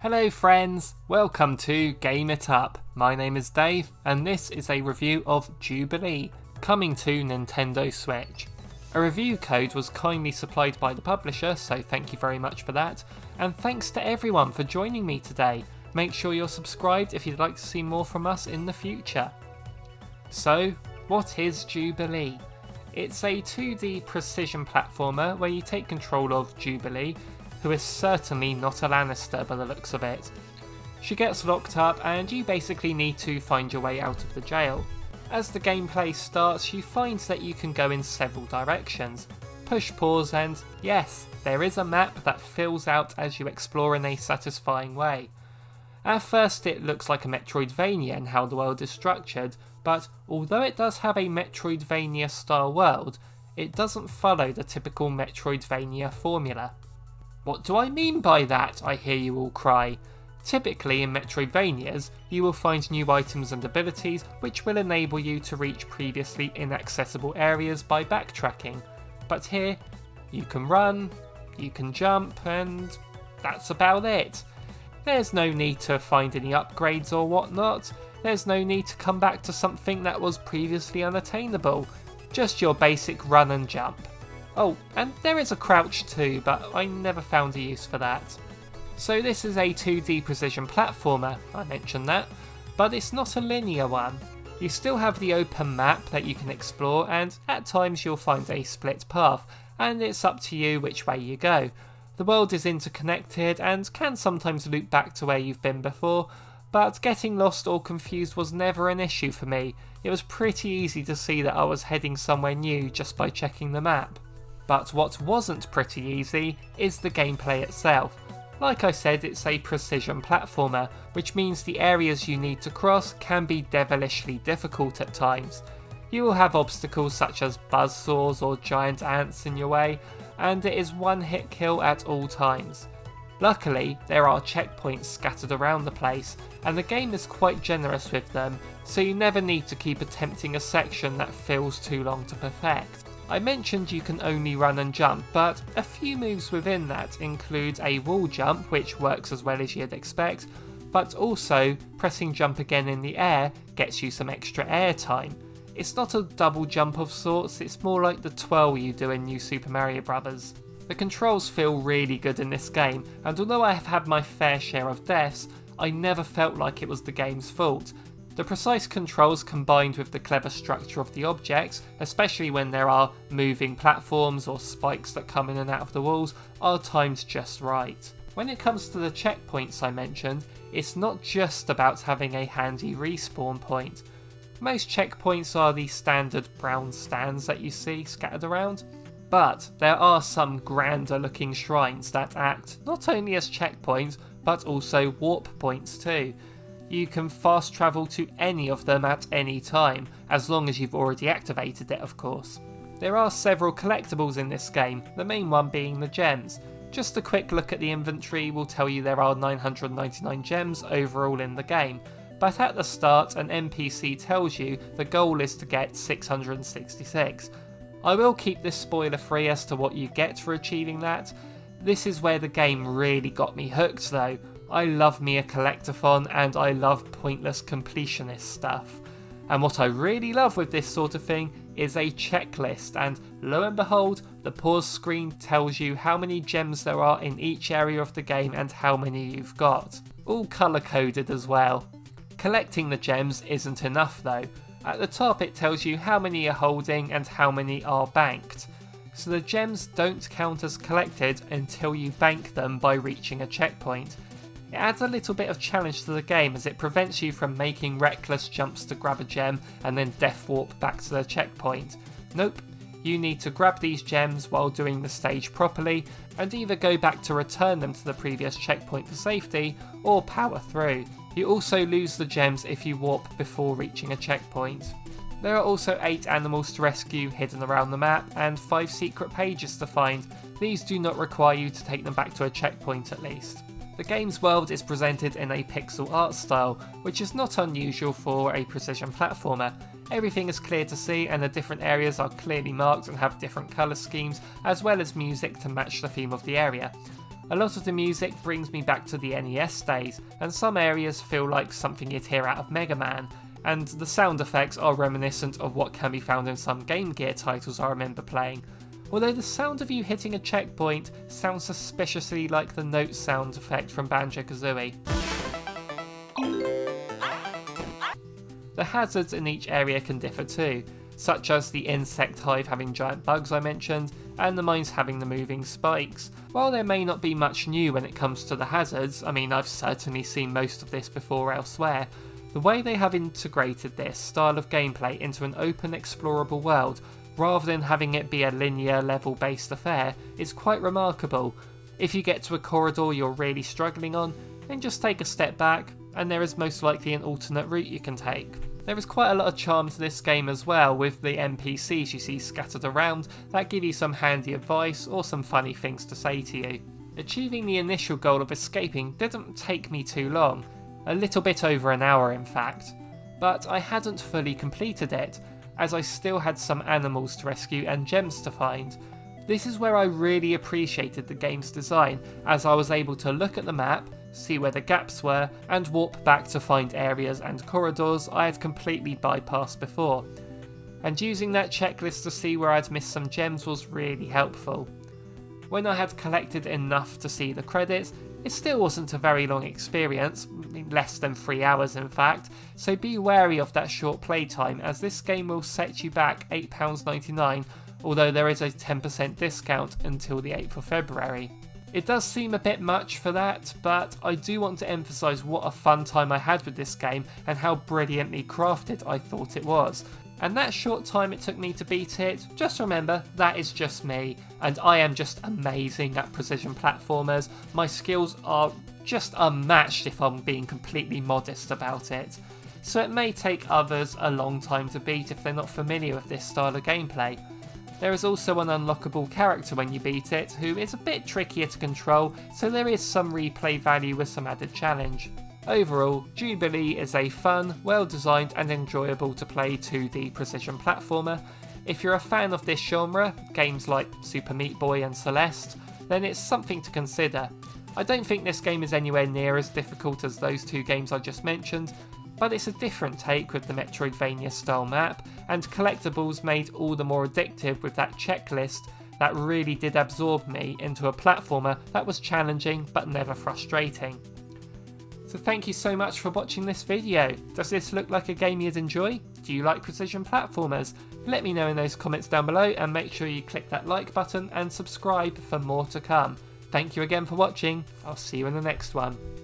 Hello friends, welcome to Game It Up. My name is Dave and this is a review of Jubilee, coming to Nintendo Switch. A review code was kindly supplied by the publisher, so thank you very much for that, and thanks to everyone for joining me today. Make sure you're subscribed if you'd like to see more from us in the future. So, what is Jubilee? It's a 2D precision platformer where you take control of Jubilee, who is certainly not a Lannister by the looks of it. She gets locked up and you basically need to find your way out of the jail. As the gameplay starts, you find that you can go in several directions. Push pause and yes, there is a map that fills out as you explore in a satisfying way. At first it looks like a Metroidvania in how the world is structured, but although it does have a Metroidvania style world, it doesn't follow the typical Metroidvania formula. What do I mean by that, I hear you all cry. Typically in Metroidvanias, you will find new items and abilities which will enable you to reach previously inaccessible areas by backtracking, but here, you can run, you can jump, and that's about it. There's no need to find any upgrades or whatnot, there's no need to come back to something that was previously unattainable, just your basic run and jump. Oh, and there is a crouch too, but I never found a use for that. So this is a 2D precision platformer, I mentioned that, but it's not a linear one. You still have the open map that you can explore and at times you'll find a split path, and it's up to you which way you go. The world is interconnected and can sometimes loop back to where you've been before, but getting lost or confused was never an issue for me. It was pretty easy to see that I was heading somewhere new just by checking the map. But what wasn't pretty easy is the gameplay itself. Like I said, it's a precision platformer, which means the areas you need to cross can be devilishly difficult at times. You will have obstacles such as buzzsaws or giant ants in your way, and it is one hit kill at all times. Luckily, there are checkpoints scattered around the place, and the game is quite generous with them, so you never need to keep attempting a section that feels too long to perfect. I mentioned you can only run and jump, but a few moves within that include a wall jump, which works as well as you'd expect, but also pressing jump again in the air gets you some extra air time. It's not a double jump of sorts, it's more like the twirl you do in New Super Mario Bros. The controls feel really good in this game, and although I have had my fair share of deaths, I never felt like it was the game's fault. The precise controls combined with the clever structure of the objects, especially when there are moving platforms or spikes that come in and out of the walls, are timed just right. When it comes to the checkpoints I mentioned, it's not just about having a handy respawn point. Most checkpoints are the standard brown stands that you see scattered around, but there are some grander looking shrines that act not only as checkpoints but also warp points too. You can fast travel to any of them at any time, as long as you've already activated it of course. There are several collectibles in this game, the main one being the gems. Just a quick look at the inventory will tell you there are 999 gems overall in the game, but at the start an NPC tells you the goal is to get 666, I will keep this spoiler free as to what you get for achieving that. This is where the game really got me hooked though. I love me a collectathon and I love pointless completionist stuff. And what I really love with this sort of thing is a checklist and lo and behold the pause screen tells you how many gems there are in each area of the game and how many you've got. All colour coded as well. Collecting the gems isn't enough though. At the top it tells you how many you're holding and how many are banked. So the gems don't count as collected until you bank them by reaching a checkpoint. It adds a little bit of challenge to the game as it prevents you from making reckless jumps to grab a gem and then death warp back to the checkpoint. Nope, you need to grab these gems while doing the stage properly and either go back to return them to the previous checkpoint for safety or power through. You also lose the gems if you warp before reaching a checkpoint. There are also 8 animals to rescue hidden around the map and 5 secret pages to find. These do not require you to take them back to a checkpoint at least. The game's world is presented in a pixel art style, which is not unusual for a precision platformer. Everything is clear to see and the different areas are clearly marked and have different colour schemes as well as music to match the theme of the area. A lot of the music brings me back to the NES days, and some areas feel like something you'd hear out of Mega Man, and the sound effects are reminiscent of what can be found in some Game Gear titles I remember playing. Although the sound of you hitting a checkpoint sounds suspiciously like the note sound effect from Banjo Kazooie. The hazards in each area can differ too, such as the insect hive having giant bugs I mentioned, and the mines having the moving spikes. While there may not be much new when it comes to the hazards, I mean I've certainly seen most of this before elsewhere, the way they have integrated this style of gameplay into an open explorable world rather than having it be a linear level based affair is quite remarkable. If you get to a corridor you're really struggling on, then just take a step back and there is most likely an alternate route you can take. There is quite a lot of charm to this game as well, with the NPCs you see scattered around that give you some handy advice or some funny things to say to you. Achieving the initial goal of escaping didn't take me too long, a little bit over an hour in fact, but I hadn't fully completed it, as I still had some animals to rescue and gems to find. This is where I really appreciated the game's design, as I was able to look at the map, see where the gaps were, and warp back to find areas and corridors I had completely bypassed before. And using that checklist to see where I'd missed some gems was really helpful. When I had collected enough to see the credits, it still wasn't a very long experience, less than 3 hours in fact, so be wary of that short playtime as this game will set you back £8.99 although there is a 10% discount until the 8th of February. It does seem a bit much for that, but I do want to emphasise what a fun time I had with this game and how brilliantly crafted I thought it was. And that short time it took me to beat it, just remember, that is just me, and I am just amazing at precision platformers. My skills are just unmatched if I'm being completely modest about it. So it may take others a long time to beat if they're not familiar with this style of gameplay. There is also an unlockable character when you beat it, who is a bit trickier to control, so there is some replay value with some added challenge. Overall, Jubilee is a fun, well designed and enjoyable to play 2D precision platformer. If you're a fan of this genre, games like Super Meat Boy and Celeste, then it's something to consider. I don't think this game is anywhere near as difficult as those two games I just mentioned, but it's a different take with the Metroidvania style map, and collectibles made all the more addictive with that checklist that really did absorb me into a platformer that was challenging but never frustrating. So thank you so much for watching this video. Does this look like a game you'd enjoy? Do you like precision platformers? Let me know in those comments down below and make sure you click that like button and subscribe for more to come. Thank you again for watching, I'll see you in the next one.